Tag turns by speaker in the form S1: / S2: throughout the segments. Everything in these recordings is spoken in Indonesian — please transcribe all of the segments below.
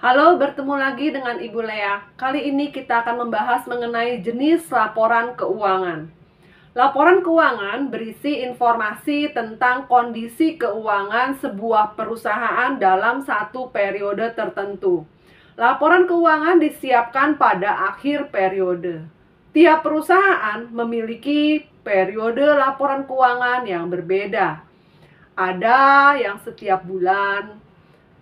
S1: Halo, bertemu lagi dengan Ibu Lea. Kali ini kita akan membahas mengenai jenis laporan keuangan. Laporan keuangan berisi informasi tentang kondisi keuangan sebuah perusahaan dalam satu periode tertentu. Laporan keuangan disiapkan pada akhir periode. Tiap perusahaan memiliki periode laporan keuangan yang berbeda. Ada yang setiap bulan,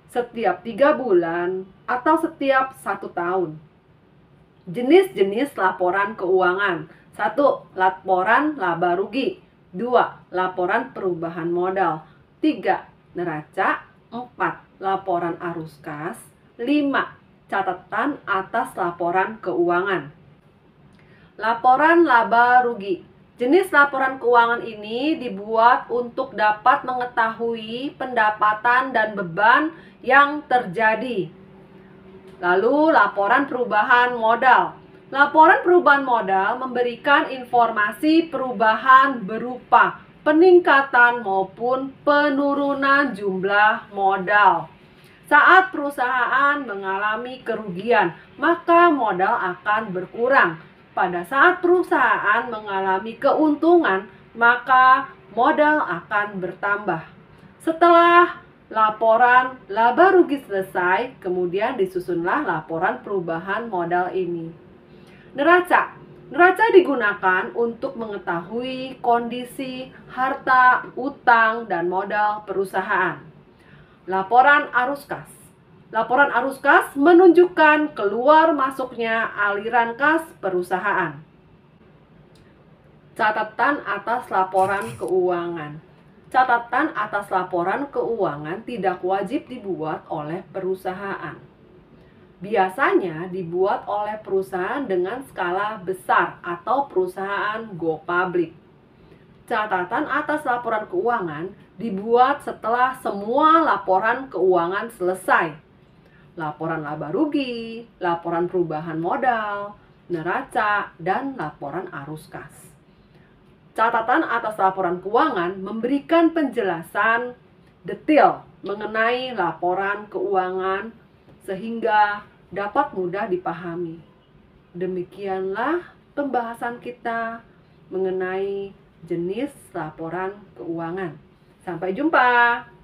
S1: setiap tiga bulan, atau setiap satu tahun. Jenis-jenis laporan keuangan. Satu, laporan laba rugi. Dua, laporan perubahan modal. Tiga, neraca. Empat, laporan arus kas. Lima, catatan atas laporan keuangan. Laporan laba rugi Jenis laporan keuangan ini dibuat untuk dapat mengetahui pendapatan dan beban yang terjadi. Lalu, laporan perubahan modal. Laporan perubahan modal memberikan informasi perubahan berupa peningkatan maupun penurunan jumlah modal. Saat perusahaan mengalami kerugian, maka modal akan berkurang pada saat perusahaan mengalami keuntungan, maka modal akan bertambah. Setelah laporan laba rugi selesai, kemudian disusunlah laporan perubahan modal ini. Neraca Neraca digunakan untuk mengetahui kondisi harta, utang, dan modal perusahaan. Laporan arus kas Laporan arus kas menunjukkan keluar masuknya aliran kas perusahaan. Catatan atas laporan keuangan. Catatan atas laporan keuangan tidak wajib dibuat oleh perusahaan. Biasanya dibuat oleh perusahaan dengan skala besar atau perusahaan go public. Catatan atas laporan keuangan dibuat setelah semua laporan keuangan selesai laporan laba rugi, laporan perubahan modal, neraca, dan laporan arus kas. Catatan atas laporan keuangan memberikan penjelasan detail mengenai laporan keuangan sehingga dapat mudah dipahami. Demikianlah pembahasan kita mengenai jenis laporan keuangan. Sampai jumpa.